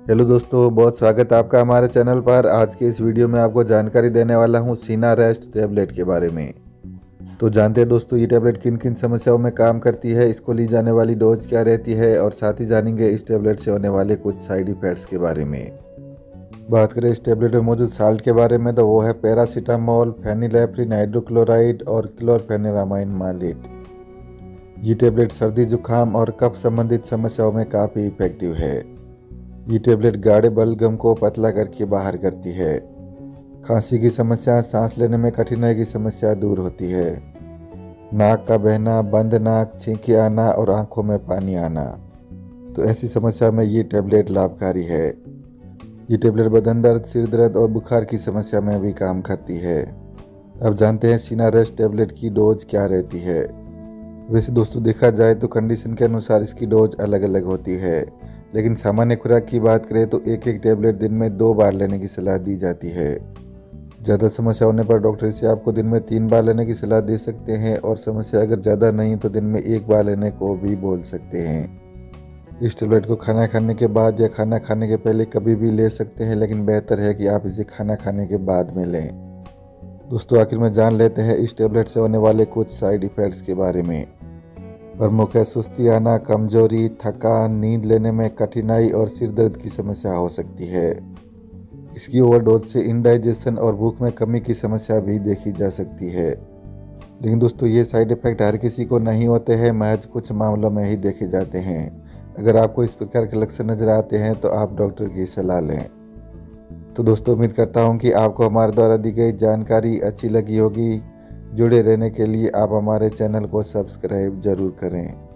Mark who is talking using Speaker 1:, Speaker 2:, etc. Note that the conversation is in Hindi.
Speaker 1: हेलो दोस्तों, बहुत स्वागत है आपका हमारे चैनल पर। आज के इस वीडियो में आपको जानकारी देने वाला हूँ सीना रेस्ट टैबलेट के बारे में। तो जानते हैं दोस्तों, ये टैबलेट किन किन समस्याओं में काम करती है, इसको ली जाने वाली डोज क्या रहती है, और साथ ही जानेंगे इस टैबलेट से होने वाले कुछ साइड इफ़ेक्ट्स के बारे में। बात करें इस टैबलेट में मौजूद साल्ट के बारे में तो वो है पैरासीटामोल फेनिलेफ्रिन हाइड्रोक्लोराइड और क्लोरफेनेरामाइन मालिट ये टैबलेट सर्दी, जुकाम और कफ संबंधित समस्याओं में काफ़ी इफ़ेक्टिव है। ये टेबलेट गाढ़े बलगम को पतला करके बाहर करती है। खांसी की समस्या, सांस लेने में कठिनाई की समस्या दूर होती है। नाक का बहना, बंद नाक, छींके आना और आँखों में पानी आना। तो ऐसी समस्या में ये टेबलेट लाभकारी है। ये टेबलेट बदन दर्द, सिर दर्द और बुखार की समस्या में भी काम करती है। अब जानते हैं, सीना रेस्ट टेबलेट की डोज क्या रहती है। वैसे दोस्तों, देखा जाए तो कंडीशन के अनुसार इसकी डोज अलग अलग होती है। लेकिन सामान्य खुराक की बात करें तो एक एक टेबलेट दिन में दो बार लेने की सलाह दी जाती है। ज़्यादा समस्या होने पर डॉक्टर इसे आपको दिन में तीन बार लेने की सलाह दे सकते हैं और समस्या अगर ज़्यादा नहीं तो दिन में एक बार लेने को भी बोल सकते हैं। इस टेबलेट को खाना खाने के बाद या खाना खाने के पहले कभी भी ले सकते हैं, लेकिन बेहतर है कि आप इसे खाना खाने के बाद में लें। दोस्तों, आखिर में जान लेते हैं इस टेबलेट से होने वाले कुछ साइड इफ़ेक्ट्स के बारे में। प्रमुख है सुस्ती आना कमज़ोरी, थकान, नींद लेने में कठिनाई और सिर दर्द की समस्या हो सकती है। इसकी ओवरडोज से इंडाइजेशन और भूख में कमी की समस्या भी देखी जा सकती है। लेकिन दोस्तों, ये साइड इफ़ेक्ट हर किसी को नहीं होते हैं, महज कुछ मामलों में ही देखे जाते हैं। अगर आपको इस प्रकार के लक्षण नज़र आते हैं तो आप डॉक्टर की सलाह लें। तो दोस्तों, उम्मीद करता हूँ कि आपको हमारे द्वारा दी गई जानकारी अच्छी लगी होगी। जुड़े रहने के लिए आप हमारे चैनल को सब्सक्राइब ज़रूर करें।